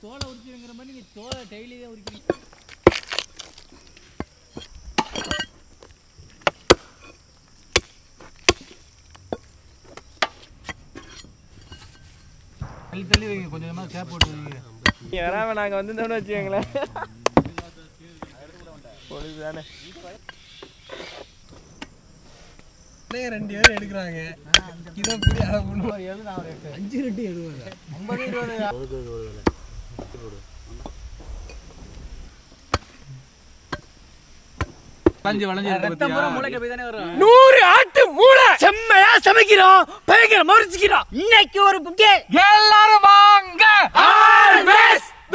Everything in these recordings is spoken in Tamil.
தோலை உரிச்சிருங்கிற மாதிரி நீங்க தோலை டெய்லி தான் உரிக்கிறீங்க. தள்ளி தள்ளி வைங்க. கொஞ்சம் கொஞ்சமாக கேப் போட்டு வைங்க. வராம நாங்க வந்திருந்தோம்னு வச்சுக்கோங்களேன். பொழுதுதானே. ரெண்டு பேரும் எடுக்கிறாங்க. இதை புரிய அஞ்சு ரெண்டு எழுபது ஐம்பது இருபது. நூறு ஆட்டு மூளை. செம்மையா சமைக்கிறோம் பயங்கர முறைச்சிக்கிறோம் இன்னைக்கு ஒரு புக்கே. எல்லாரும் வாங்க.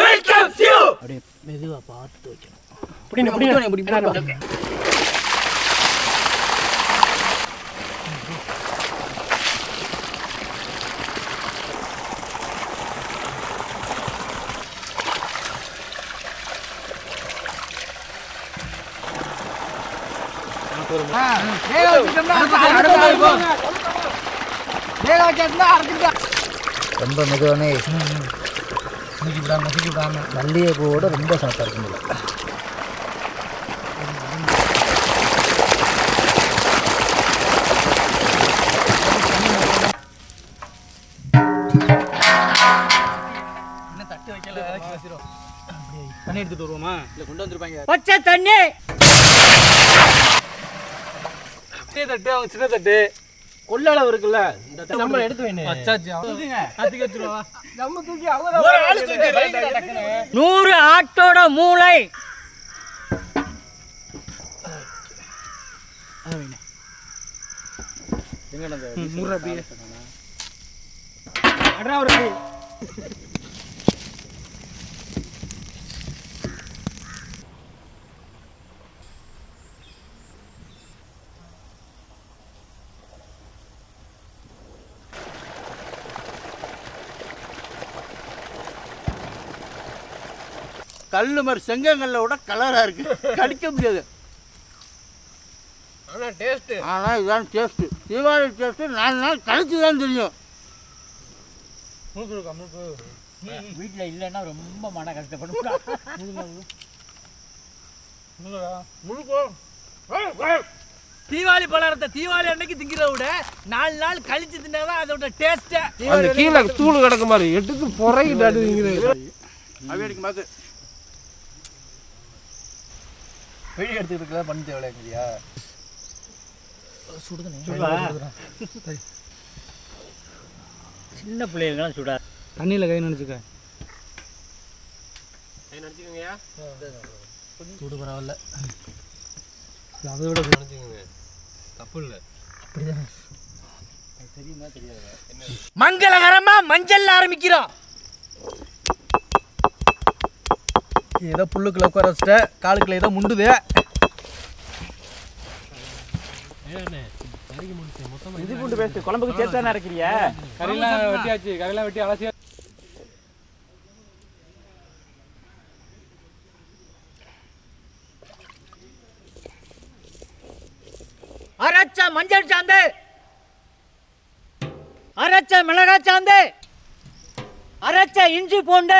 வெல்கம் யூ அப்படியே மெதுவா பார்த்து வைக்கணும். ரொம்ப மெதுவானே. நசுக்கி விடாம நசுக்கி விடாம மல்லிகைப்பூவோட ரொம்ப சாப்பிட்டா வைக்கல? தண்ணி எடுத்துட்டு வருவோமா? இல்ல கொண்டு வந்திருப்பாங்க பச்சை தண்ணி. பெரிய தட்டு அவங்க சின்ன தட்டு. கொள்ள அளவு இருக்குல்ல? இந்த தட்டு நம்ம எடுத்து வேணும் வச்சாச்சு கத்தி கத்துருவா நம்ம தூக்கி அவங்க ஒரு ஆளு தூக்கி நூறு ஆட்டோட மூளை. அட்ரா ஒரு அடி. கல்லு மாதிரி செங்கங்கல்ல விட கலராக இருக்கு. கடிக்க முடியாது. ஆனா டேஸ்ட் ஆனால் இதுதான் டேஸ்ட்டு தீபாவளி டேஸ்ட்டு நாலு நாள் கழிச்சு தான் தெரியும். வீட்டுல இல்லைன்னா ரொம்ப மன கஷ்டப்படும். தீபாவளி பலகாரத்தை தீபாவளி அன்னைக்கு திங்கிறத விட நாலு நாள் கழிச்சு தின்னாதான் அதோட டேஸ்ட் அந்த கீழே தூள் கிடக்கு மாதிரி எடுத்து புறகிட்டு அடுங்கிறது அவையடிக்கு பார்த்து. வெளியே எடுத்துக்கிட்டு பண்ண தேவையா சின்ன பிள்ளைகளுக்கெல்லாம் சுடா. தண்ணியில் கை நினச்சிக்க. சுடு பரவாயில்ல. அதை விட நினச்சிக்கோங்க. தப்பு இல்லை. மங்களகரமா மஞ்சள் ஆரம்பிக்கிறோம். ஏதோ புல்லுக்குள்ள உட்கார வச்சுட்ட. காலுக்குள்ள ஏதோ முண்டுது. இது பூண்டு பேஸ்ட் குழம்புக்கு சேர்த்து தானே இருக்கிறியா கரையெல்லாம் வெட்டியாச்சு. கரையெல்லாம் வெட்டி அலசி அரைச்ச மஞ்சள் சாந்து. அரைச்ச மிளகாய் சாந்து. அரைச்ச இஞ்சி பூண்டு.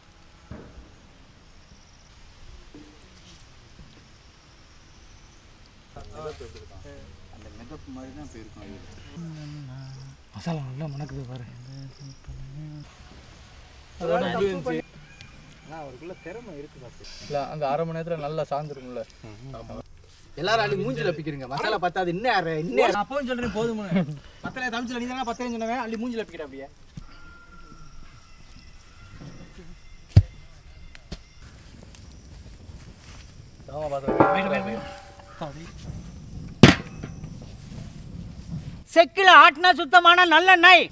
மசாலா நல்லா மணக்குது பாரு. அவருக்குள்ள திறமை இருக்கு இல்ல அந்த அரை மணி நேரத்துல நல்லா சார்ந்துருக்கும்ல எல்லாரும் அள்ளி மூஞ்சில பிக்கிறீங்க. மசாலா பத்தாது. இன்னும் இன்னும் அப்பவும் சொல்றேன் போதும் பத்தலை தமிழ்ல நீ தானே பத்தலை சொன்னவன்? அள்ளி மூஞ்சில பிக்கிற அப்படியே. ஆமா பார்த்தேன் செக்கில் ஆட்டினா சுத்தமான நல்ல நாய்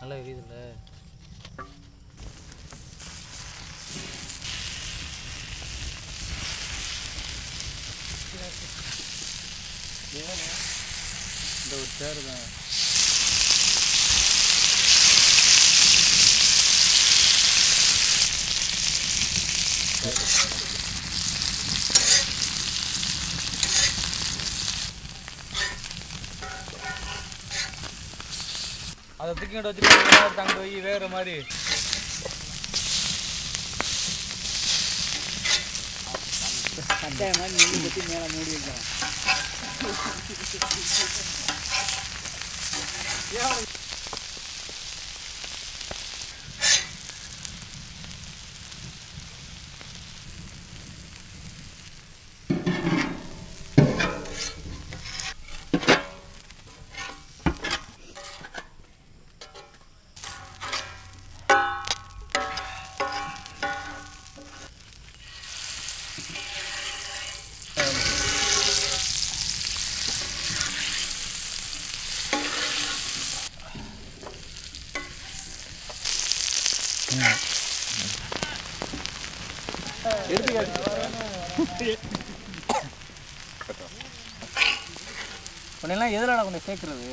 நல்லா இந்த ஒரு சேரு தான். அதை தூக்கிட்டு வச்சுட்டு தங்க போய் வேகிற மாதிரி. கட்டாயமாக நெல் பற்றி மேலே மூடி உன்னெல்லாம் எதில் கொண்டு சேர்க்கறது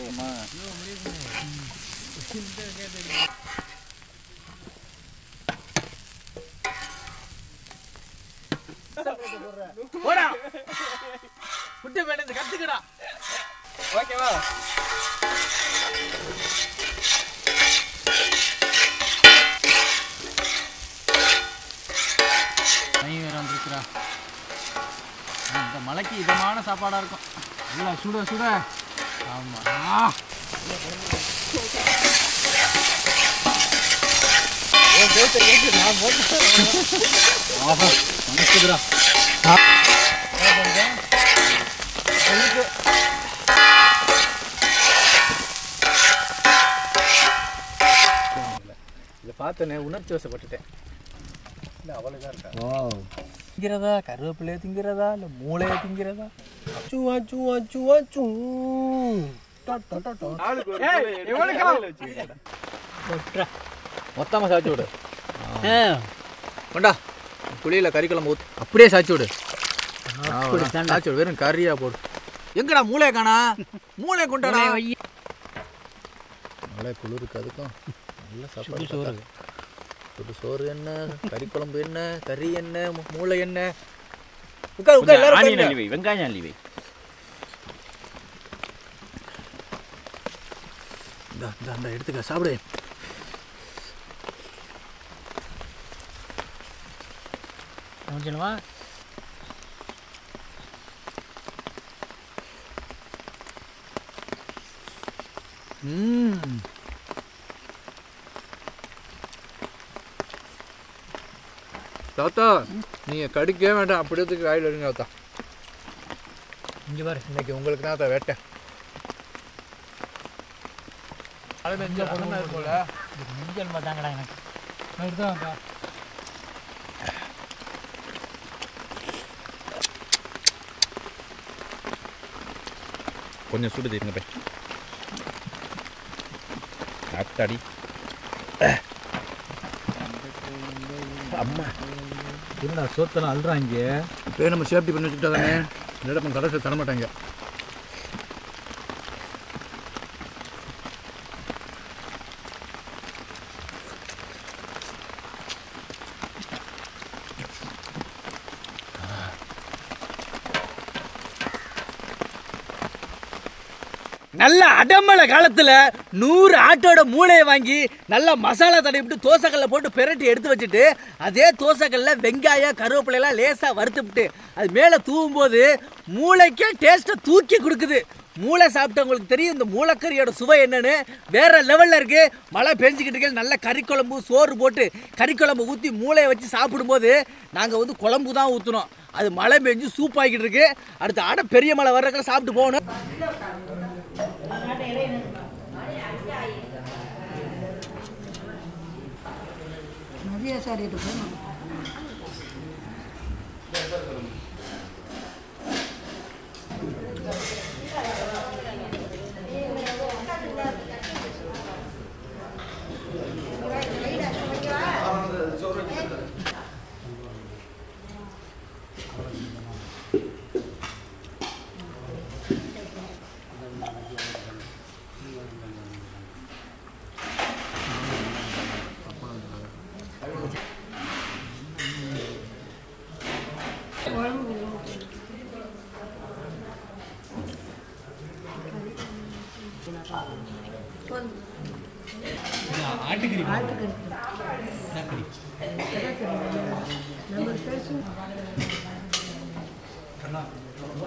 போடா. குட்டி பேட்டை கத்துக்கடா. ஓகேவா நெய் வேற வந்துருக்குறா இந்த மலைக்கு இதமான சாப்பாடாக இருக்கும். நல்லா சுட சுட. ஆமாம் ஆஹா மனசுக்குதுடா இதை பார்த்தோன்னே உணர்ச்சி வசப்பட்டுட்டேன். இருக்கா திங்கிறதா கருவேப்பிலையை திங்கிறதா இல்லை மூளையை திங்கிறதா சுவா சுவா சுவா சூ மொத்தமாக சாய்ச்சி விடு கொண்டா புளியில் கறி குழம்பு ஊத்து அப்படியே சாய்ச்சி விடு. சாய்ச்சி விடு வெறும் கறியா போடு எங்கடா மூளையை காணா மூளையை கொண்டாடா மழை குளிருக்கு அதுக்கும் நல்ல சாப்பாடு சோறு சுடு சோறு என்ன? கறி குழம்பு என்ன? கறி என்ன? மூளை என்ன? உட்கார் உட்கார் எல்லாரும் ஆனியன். அள்ளி வை வெங்காயம் அள்ளி வை இந்தா இந்தா இந்தா எடுத்துக்க சாப்பிடு. சமைச்சணுமா ம் தாத்தா நீங்கள் கடிக்கவே வேண்டாம். அப்படியே தூக்கி வாயில் எடுங்க தாத்தா. இங்கே பாரு இன்னைக்கு உங்களுக்கு தான் வேட்டை. அது நெஞ்ச பொண்ணு போல நெஞ்சல் மாட்டாங்கடா எனக்கு. எடுத்தாங்கக்கா கொஞ்சம் சுடு தீருங்க போய். அத்தாடி அம்மா. என்னடா சோத்தெல்லாம் அழுறாங்க இப்போ நம்ம சேஃப்டி பண்ணி வச்சுக்கிட்டா தானே? நம்ம கடைசியில் தரமாட்டாங்க. நல்ல அடமழை காலத்துல நூறு ஆட்டோட மூளையை வாங்கி நல்லா மசாலா தடவிட்டு தோசைக்கல்ல போட்டு பிரட்டி எடுத்து வச்சுட்டு அதே தோசைக்கல்ல வெங்காயம் கருவேப்பிலை எல்லாம் லேசா வறுத்துவிட்டு அது மேலே தூவும் போது மூளைக்கே டேஸ்ட்டை தூக்கி கொடுக்குது. மூளை சாப்பிட்டவங்களுக்கு தெரியும் இந்த மூளைக்கறியோட சுவை என்னன்னு. வேற லெவல்ல இருக்கு. மழை பெஞ்சிக்கிட்டு இருக்க நல்ல கறிக்குழம்பு சோறு போட்டு கறி குழம்பு ஊற்றி மூளையை வச்சு சாப்பிடும்போது நாங்கள் வந்து குழம்பு தான் ஊற்றுனோம் அது மழை பெஞ்சு சூப்பாகிக்கிட்டு இருக்கு. அடுத்த ஆடை பெரிய மழை வர்றதுக்குள்ள சாப்பிட்டு போகணும். 癒されるかな。ஆட்டுக்கறி ஆட்டுக்கறி நம்ம பேசும் கண்ணா ரொம்ப